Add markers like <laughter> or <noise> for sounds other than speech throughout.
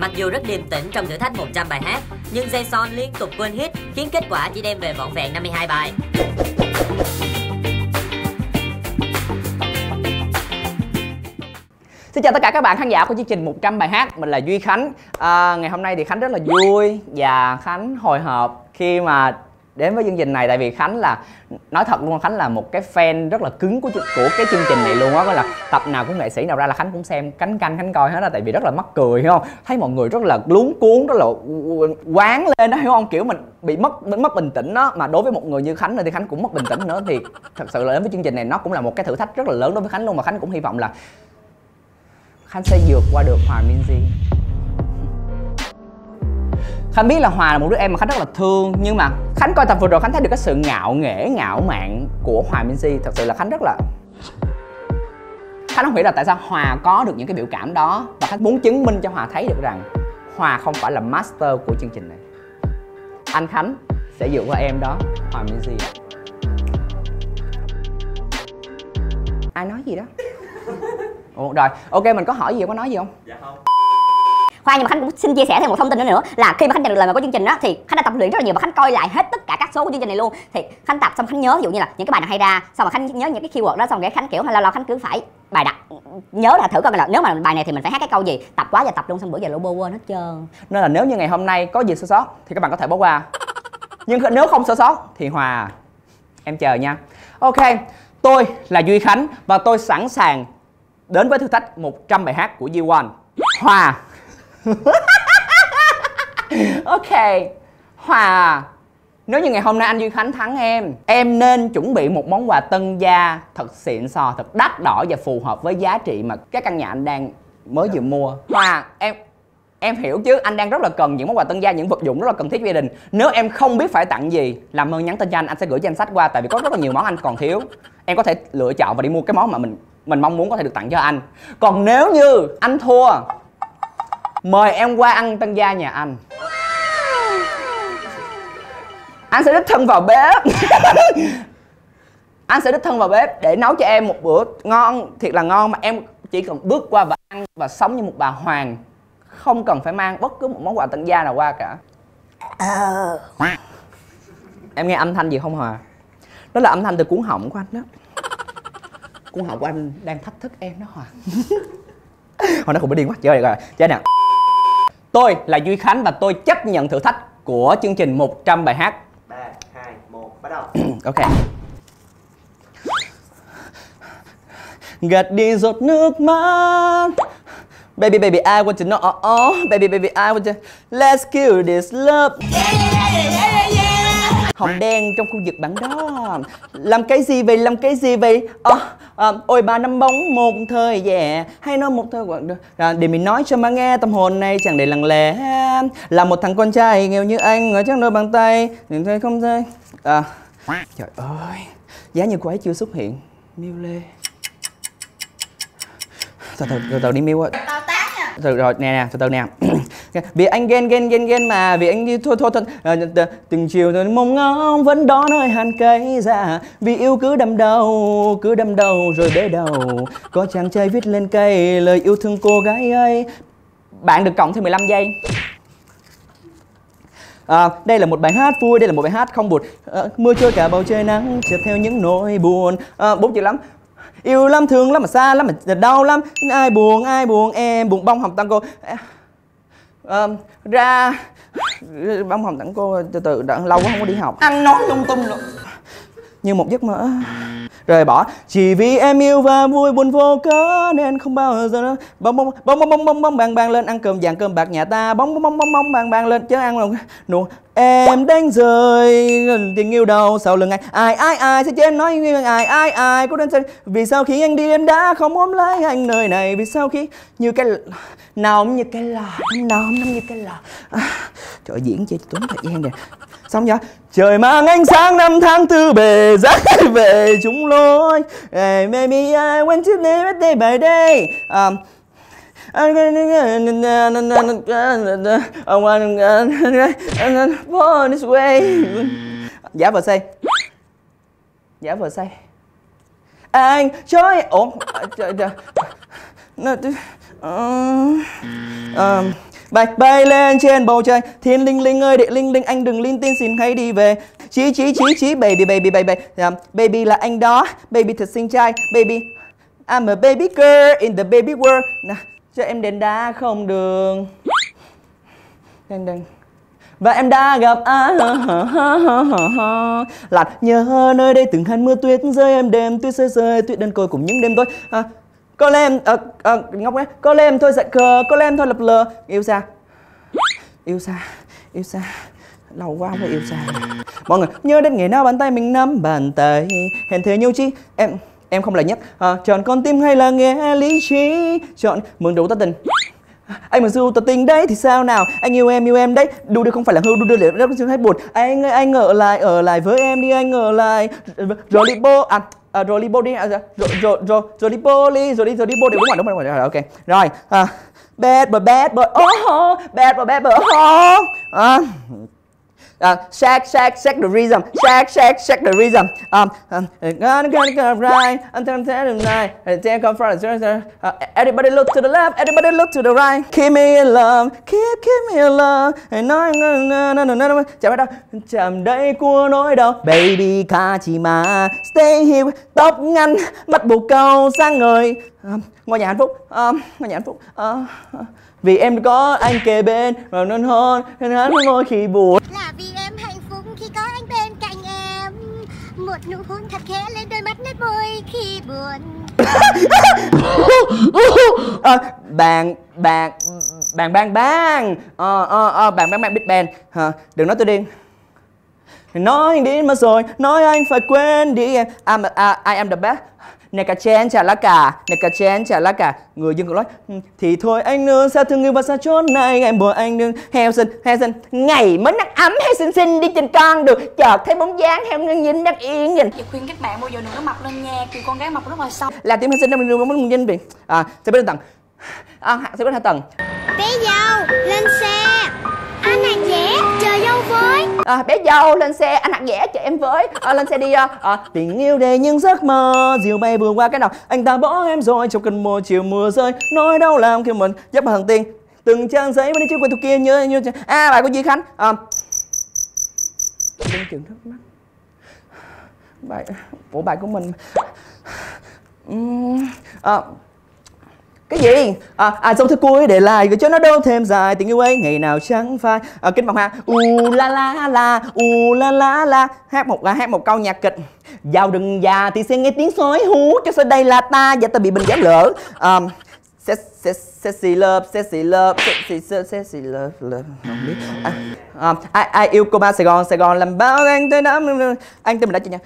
Mặc dù rất điềm tĩnh trong thử thách 100 bài hát, nhưng Jason liên tục quên hit khiến kết quả chỉ đem về vỏn vẹn 52 bài. Xin chào tất cả các bạn khán giả của chương trình 100 bài hát Mình là Duy Khánh à, Ngày hôm nay thì Khánh rất là vui Và Khánh hồi hộp khi mà đến với chương trình này. Tại vì khánh là, nói thật luôn, khánh là một cái fan rất là cứng của của cái chương trình này luôn á. Có là tập nào của nghệ sĩ nào ra là khánh cũng xem cánh canh, khánh coi hết á. Tại vì rất là mắc cười, hiểu không? Thấy mọi người rất là luống cuốn rất là quán lên đó hiểu không? Kiểu mình bị mất mất bình tĩnh đó mà đối với một người như khánh thì khánh cũng mất bình tĩnh nữa. Thì thật sự là đến với chương trình này, nó cũng là một cái thử thách rất là lớn đối với khánh luôn. Mà khánh cũng hy vọng là khánh sẽ vượt qua được hoàng minzy khánh biết là hòa là một đứa em mà khánh rất là thương nhưng mà khánh coi tập vừa rồi khánh thấy được cái sự ngạo nghễ ngạo mạn của hòa minzy thật sự là khánh rất là khánh không hiểu là tại sao hòa có được những cái biểu cảm đó và khánh muốn chứng minh cho hòa thấy được rằng hòa không phải là master của chương trình này. Anh khánh sẽ vượt qua em đó hòa minzy ai nói gì đó? <laughs> Ủa, rồi ok mình có hỏi gì? Có nói gì không? Dạ không và nhưng mà khánh cũng xin chia sẻ thêm một thông tin nữa nữa, là khi mà khánh nhận được lời mời của chương trình đó thì khánh đã tập luyện rất là nhiều và khánh coi lại hết tất cả các số của chương trình này luôn. Thì khánh tập xong khánh nhớ, ví dụ như là những cái bài nào hay ra, xong mà khánh nhớ những cái keyword đó, xong cái khánh kiểu hay lâu lâu khánh cứ phải bài đặt, nhớ là thử coi là nếu mà bài này thì mình phải hát cái câu gì, tập quá giờ tập luôn, xong bữa giờ lobo quên hết trơn. Nên là nếu như ngày hôm nay có gì sơ sót thì các bạn có thể bỏ qua. Nhưng nếu không sơ sót thì hòa, em chờ nha. Ok, tôi là duy khánh và tôi sẵn sàng đến với thử thách 100 bài hát của Di One. Hòa. <laughs> Ok. Hòa Nếu như ngày hôm nay anh Duy Khánh thắng em Em nên chuẩn bị một món quà tân gia Thật xịn sò, thật đắt đỏ và phù hợp với giá trị mà cái căn nhà anh đang mới vừa mua. Hòa em em hiểu chứ. Anh đang rất là cần những món quà tân gia những vật dụng rất là cần thiết gia đình. Nếu em không biết phải tặng gì làm ơn nhắn tin cho anh anh sẽ gửi danh sách qua tại vì có rất là nhiều món anh còn thiếu. Em có thể lựa chọn và đi mua cái món mà mình mình mong muốn có thể được tặng cho anh. Còn nếu như anh thua mời em qua ăn tân gia nhà anh. Anh sẽ đích thân vào bếp. <laughs> Anh sẽ đích thân vào bếp để nấu cho em một bữa ngon thiệt là ngon mà em chỉ cần bước qua và ăn và sống như một bà hoàng. Không cần phải mang bất cứ một món quà tân gia nào qua cả. Ờ. Em nghe âm thanh gì không hòa đó là âm thanh từ cuốn họng của anh đó. Cuốn họng của anh đang thách thức em đó hòa <laughs> hồi nó không bị điên quá. Chơi rồi chơi nè tôi là duy khánh và tôi chấp nhận thử thách của chương trình 100 bài hát. 3, 2, 1, bắt đầu. <clears throat> Ok. Gạt đi giọt nước mắt. Baby baby I want to know. Oh, oh. Baby baby I want to Let's kill this love. Yeah, yeah, yeah, yeah. Hồng đen trong khu vực bản đó. Làm cái gì vậy? Làm cái gì vậy? Oh, à, ôi ba năm bóng một thời yeah hay nói một thời quãng à, để mình nói cho má nghe tâm hồn này chẳng để lặng lẽ. Là một thằng con trai nghèo như anh ở trong đôi bàn tay. Nhìn thấy không rơi à, trời ơi giá như cô ấy chưa xuất hiện. Miêu lê. Từ từ từ từ đi miêu ơi. Từ rồi nè nè từ từ nè vì anh ghen ghen ghen ghen mà vì anh đi thôi thôi thôi. À, từng chiều rồi mong ngóng vẫn đó nơi hàn cây ra vì yêu cứ đâm đầu cứ đâm đầu rồi bế đầu. Có chàng trai viết lên cây lời yêu thương cô gái ấy bạn được cộng thêm 15 giây. À, đây là một bài hát vui, đây là một bài hát không buồn. À, Mưa trôi cả bầu trời nắng chợt theo những nỗi buồn. À, Bốn chữ lắm. Yêu lắm, thương lắm mà xa lắm mà đau lắm. Ai buồn, ai buồn, em buồn bông hồng tango à, ra Bông hồng tango từ từ đã, lâu quá không có đi học. Ăn nói lung tung rồi Như một giấc mơ. Rời bỏ chỉ vì em yêu và vui buồn vô cớ nên không bao giờ nữa. Bông bông bông bông bông bông bông bang bang lên ăn cơm vàng cơm bạc nhà ta. Bông bông bông bông bông bang bang lên chớ ăn lòng nụ em đánh rơi tình yêu đâu sau lưng anh ai ai ai sẽ chết nói ai ai ai đơn đến vì sao khi anh đi em đã không ôm lấy anh nơi này vì sao khi như cái nào như cái lò nóng như cái lò à, trời diễn chơi tốn thời gian nè xong nhá trời mang ánh sáng năm tháng tư bề dắt về chúng lối hey, maybe I want to live it day by day um, born this way Giả vờ say. Giả vờ say. Anh chơi Ủa Trời trời. Um, ờ, ờ, bay bay lên trên bầu trời. Thiên linh linh ơi địa linh linh anh đừng linh tin xin hãy đi về. Chí chí chí chí baby baby baby um, baby là anh đó. Baby thật xinh trai. Baby I'm a baby girl in the baby world. Nah, cho em đến đá không đường. Đừng đừng và em đã gặp ai lạt nhớ nơi đây từng hạt mưa tuyết rơi em đêm tuyết rơi rơi tuyết đơn côi cùng những đêm tối à, có lẽ em à, à, ngọc ấy có lẽ em thôi dại khờ có lẽ em thôi lập lờ. Yêu xa. Yêu xa yêu xa. Lâu quá không có yêu xa. Mọi người nhớ đến ngày nào bàn tay mình nắm bàn tay. Hẹn thề nhau chi? Em em không là nhất. À, chọn con tim hay là nghe lý trí? Chọn. Mừng đủ tất tình. Anh mà dù tỏ tình đấy thì sao nào? Anh yêu em yêu em đấy. Đu đưa không phải là hưu đu đưa để rất hết buồn. Anh ơi anh ở lại ở lại với em đi anh ở lại. Rồi đi bô à à, rồi đi. Đi à, rồi rồi rồi rồi đi đi rồi đi rồi đi đi. Đúng rồi đúng rồi, đúng rồi. Ok. Rồi à, bad boy bad boy oh bad boy bad boy oh à, uh, shake, shake, shake the rhythm, shake, shake, shake the rhythm. Um, um, gonna gonna go right until the night. Then come from the everybody look to the left, everybody look to the right. Keep me in love, keep keep me in love. And nói no no no no no. Chạm đâu? Chạm đây của nỗi đau. Baby Kachima, stay here. Tóc ngắn, mắt bồ câu sang ngời. Um, ngôi nhà hạnh phúc, um, ngôi nhà hạnh phúc. Uh, vì em có anh kề bên và nên hơn nên hắn ngôi khi buồn. Là vì em hạnh phúc khi có anh bên cạnh em. Một nụ hôn thật khẽ lên đôi mắt nét môi khi buồn. À, <laughs> bạn bạn bạn bang bang ờ ờ ờ bạn bang bang big band à, đừng nói tôi điên nói đi mà rồi nói anh phải quên đi em. I'm, uh, I am the best nè cả chén chả lá cả nè cả chén chả lá cả người dân cũng nói "Ừ, thì thôi anh nữa sao thương người và xa chốn này? Em buồn anh đừng heo sinh heo sinh. Ngày mới nắng ấm hay xinh xinh đi trên con được chợt thấy bóng dáng heo ngân nhìn đang yên nhìn. Chị khuyên các bạn bao giờ đừng có mập lên nha Kiểu con gái mập rất là xấu. Là tim heo sinh đang đường bóng nhìn vì à sẽ biết tầng. À sẽ biết hai tầng. Bé dâu lên xe. Anh hàng dễ chờ dâu với à, bé dâu lên xe anh hạt dẻ cho em với. À, lên xe đi à, à, tình yêu đầy những giấc mơ diều bay vừa qua cái nào. Anh ta bỏ em rồi trong cơn mùa chiều mưa rơi. Nói đâu làm khi mình dấp bằng tiền. Từng trang giấy mới đi trước quên thuộc kia nhớ như à bài của Duy Khánh. À, đừng chừng nước mắt bài của bài của mình. À, cái gì? À, à dòng thứ cuối để lại cho nó đâu thêm dài. Tình yêu ấy ngày nào chẳng phai. À, kính vọng ha u la la la u la la la. Hát một à, hát một câu nhạc kịch. Vào rừng già thì sẽ nghe tiếng sói hú cho sau đây là ta? Và ta bị bình gián lỡ um, à, sexy love sexy love sexy sexy, sexy love love không biết. À, à, ai ai yêu cô ba Sài Gòn? Sài Gòn làm bao anh tới đám anh tên mình đã chưa nha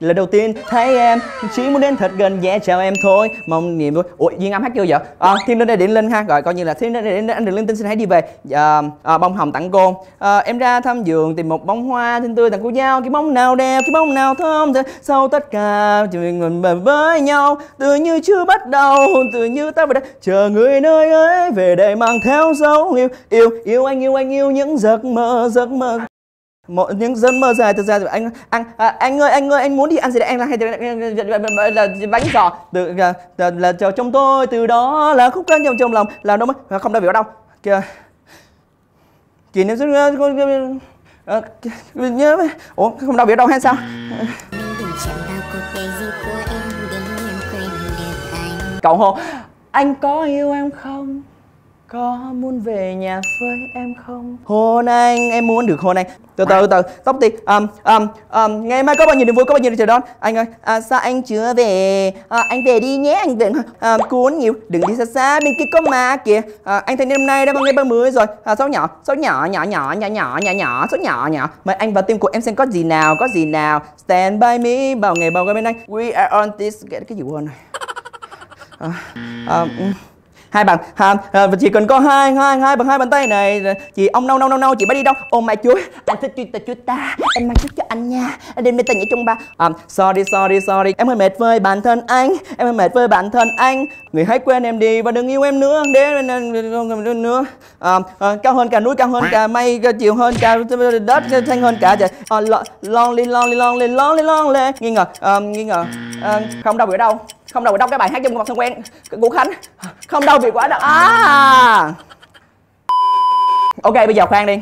lần đầu tiên thấy em. Chỉ muốn đến thật gần nhẹ chào em thôi. Mong niềm vui. Ủa duyên âm hát chưa vậy? À, thêm đến đây điện linh ha. Gọi coi như là thêm đến đây điện anh đừng linh tinh xin hãy đi về. À, à, bông hồng tặng cô. À, em ra thăm giường tìm một bông hoa xinh tươi tặng cô giao cái bông nào đẹp cái bông nào thơm thơm sau tất cả chuyện mình bền với nhau Tự như chưa bắt đầu tự như ta về đây chờ người nơi ấy về đây mang theo dấu yêu yêu yêu anh yêu anh yêu những giấc mơ giấc mơ một những dân mơ dài từ ra rồi anh anh à, anh ơi anh ơi anh muốn đi ăn gì đấy anh là hay là, là bánh giò. Từ là, là, là, là trong tôi từ đó là khúc cân trong trong lòng là đâu mới không đâu ở đâu kìa. Kỷ niệm rất uh, nhớ ủa không đâu ở đâu hay sao? Cậu hồ anh có yêu em không có muốn về nhà với em không? Hôn anh em muốn được hôn anh. Từ từ từ tóc ti um, um, um, ngày mai có bao nhiêu niềm vui có bao nhiêu chờ đón? Anh ơi à, sao anh chưa về? À, anh về đi nhé anh về. À, cuốn nhiều. Đừng đi xa xa bên kia có ma kìa. À, anh thấy năm nay đã bao ngày ba mươi rồi. À, số nhỏ số nhỏ nhỏ nhỏ nhỏ nhỏ nhỏ nhỏ số nhỏ nhỏ. Mời anh vào tim của em xem có gì nào có gì nào. Stand by me. Bao ngày bao ngày bên anh. We are on this. Cái, gì quên rồi. À, um, hai bàn à, à, chỉ cần có hai hai hai bằng hai bàn tay này à, chị ông nâu nâu nâu nâu chị bay đi đâu? Ôm mai chuối anh thích chuối ta chuối ta em mang chút cho anh nha. Đêm nay ta nhảy trong ba. À, sorry sorry sorry em hơi mệt với bản thân anh em hơi mệt với bản thân anh. Người hãy quên em đi và đừng yêu em nữa để nữa. À, à, cao hơn cả núi cao hơn cả mây cao chiều hơn cả đất xanh hơn cả trời. À, lon lên lon lên lon lên lon lên nghi ngờ à, nghi ngờ à, không đâu ở đâu không đâu đâu cái bài hát trong một thân quen của khánh. Không đâu bị quá đâu à! Ok bây giờ khoan đi.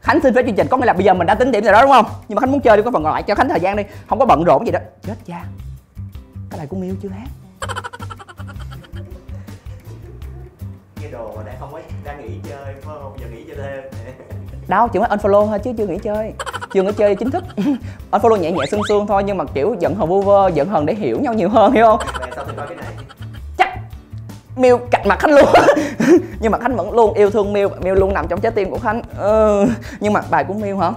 Khánh xin phép chương trình. Có nghĩa là bây giờ mình đã tính điểm rồi đó đúng không? Nhưng mà khánh muốn chơi đi có phần còn lại cho khánh thời gian đi. Không có bận rộn gì đó. Chết cha cái này của miêu chưa hát. Nghe đồ mà đang không có đang nghỉ chơi phải không? Giờ nghỉ chơi thêm. Đâu chỉ mới unfollow thôi chứ chưa nghỉ chơi chưa nghỉ chơi chính thức. <laughs> Unfollow nhẹ nhẹ sương sương thôi nhưng mà kiểu giận hờn vu vơ giận hờn để hiểu nhau nhiều hơn hiểu không? Chắc Miu cạnh mặt Khánh luôn. <laughs> Nhưng mà Khánh vẫn luôn yêu thương Miu Miu luôn nằm trong trái tim của Khánh. Ừ. Nhưng mà bài của Miu hả?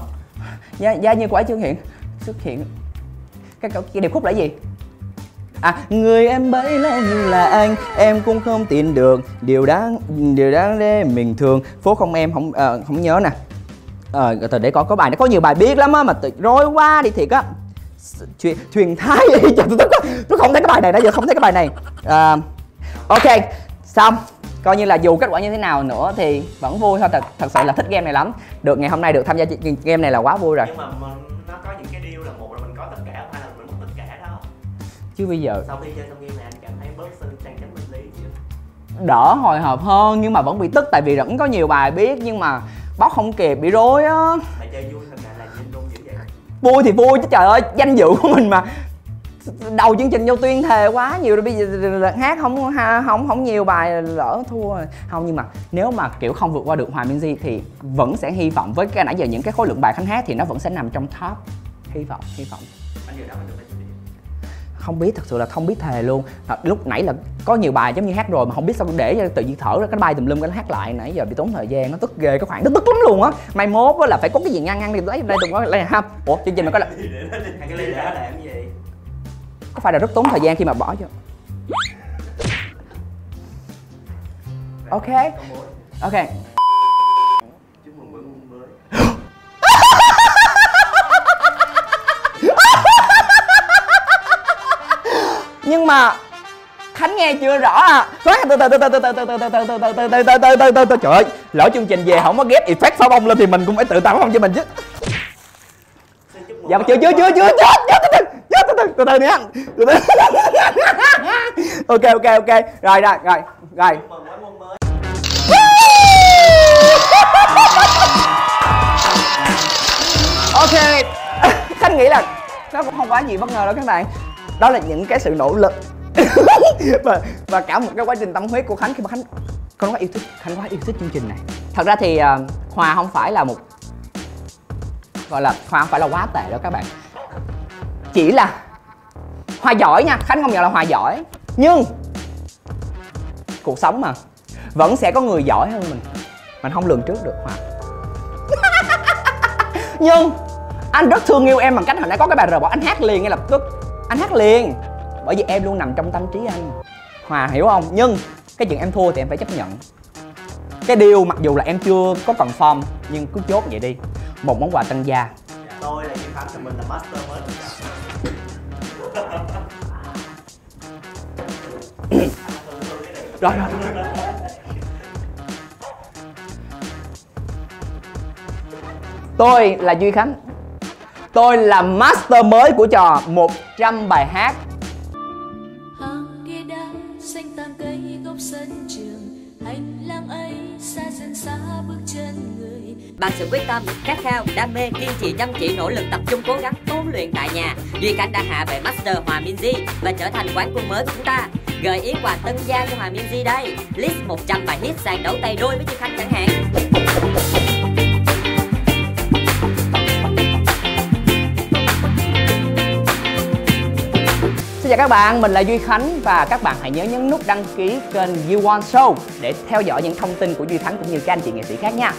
Giá, giá như quả chưa hiện Xuất hiện. Cái, cái, cái điệp khúc là gì? À, người em bấy lâu như là anh Em cũng không tin được. Điều đáng điều đáng để mình thường Phố không em không ờ, không nhớ nè Ờ, từ để có có bài nó có nhiều bài biết lắm á Mà tự rối quá đi thiệt á. Thuyền, thuyền thái <laughs> Trời, tôi, tôi, tôi không thấy cái bài này nãy giờ không thấy cái bài này. À, ok xong. Coi như là dù kết quả như thế nào nữa thì vẫn vui thôi. Thật thật sự là thích game này lắm. Được ngày hôm nay được tham gia game này là quá vui rồi. Nhưng mà mình, nó có những cái deal là một là mình có tất cả hai là mình mất tất cả đó. chứ bây giờ Sau khi chơi xong game này anh cảm thấy bớt sự trang chắn minh lý chứ. đỡ hồi hộp hơn nhưng mà vẫn bị tức. Tại vì vẫn có nhiều bài biết nhưng mà bóc không kịp bị rối á Mà chơi vui thật là nhìn luôn dữ vậy. vui thì vui chứ trời ơi danh dự của mình mà đầu chương trình vô tuyên thề quá nhiều rồi bây giờ hát không không không nhiều bài lỡ thua rồi. không nhưng mà nếu mà kiểu không vượt qua được Hòa Minzy thì vẫn sẽ hy vọng với cái nãy giờ những cái khối lượng bài khánh hát thì nó vẫn sẽ nằm trong top hy vọng hy vọng Anh giờ đó mình được bao nhiêu điểm? Không biết thật sự là không biết thề luôn. Thật, lúc nãy là có nhiều bài giống như hát rồi mà không biết sao để cho tự nhiên thở ra cái bài tùm lum cái nó hát lại. Nãy giờ bị tốn thời gian nó tức ghê cái khoảng nó tức lắm luôn á. Mai mốt á là phải có cái gì ngăn ngăn đi lấy đây đừng có lấy ha. Ủa chương trình mà có là Hai cái ly đó làm cái gì? có phải là rất tốn thời gian khi mà bỏ chưa ok. Ok nhưng mà khánh nghe chưa rõ à từ từ từ từ từ từ từ từ từ từ từ từ từ từ từ từ từ từ từ trời ơi lỡ chương trình về không có ghép effect pháo bông lên thì mình cũng phải tự tạo pháo bông cho mình chứ dạ chưa chưa chưa chưa chưa chưa từ từ chưa từ từ từ từ nha từ từ ok ok ok rồi rồi rồi rồi ok khánh nghĩ là nó cũng không quá gì bất ngờ đâu các bạn đó là những cái sự nỗ lực. <laughs> Và và cả một cái quá trình tâm huyết của khánh khi mà khánh con quá yêu thích khánh quá yêu thích chương trình này. Thật ra thì uh, hòa không phải là một gọi là hòa không phải là quá tệ đâu các bạn. Chỉ là hòa giỏi nha khánh công nhận là hòa giỏi. Nhưng cuộc sống mà vẫn sẽ có người giỏi hơn mình. Mình không lường trước được hòa. <laughs> Nhưng anh rất thương yêu em bằng cách hồi nãy có cái bài rờ bỏ anh hát liền ngay lập tức anh hát liền. Bởi vì em luôn nằm trong tâm trí anh. Hòa hiểu không? Nhưng cái chuyện em thua thì em phải chấp nhận. Cái điều mặc dù là em chưa có confirm nhưng cứ chốt vậy đi. Một món quà tân gia. Dạ, Tôi là Duy Khánh và mình là master mới rồi, <laughs> rồi. tôi là duy khánh tôi là master mới của trò. 100 bài hát. Hàng kia đã xanh tàn cây gốc sân trường. Hành lang ấy xa dần xa bước chân người. Bằng sự quyết tâm, khát khao, đam mê, kiên trì chăm chỉ nỗ lực tập trung cố gắng tu luyện tại nhà. Duy Khánh đã hạ bệ Master Hòa Minzy và trở thành quán quân mới của chúng ta. Gợi ý quà tân gia cho Hòa Minzy đây. List 100 bài hit sang đấu tay đôi với Duy Khánh chẳng hạn Xin chào các bạn, mình là Duy Khánh và các bạn hãy nhớ nhấn nút đăng ký kênh You Want Show để theo dõi những thông tin của Duy Khánh cũng như các anh chị nghệ sĩ khác nha.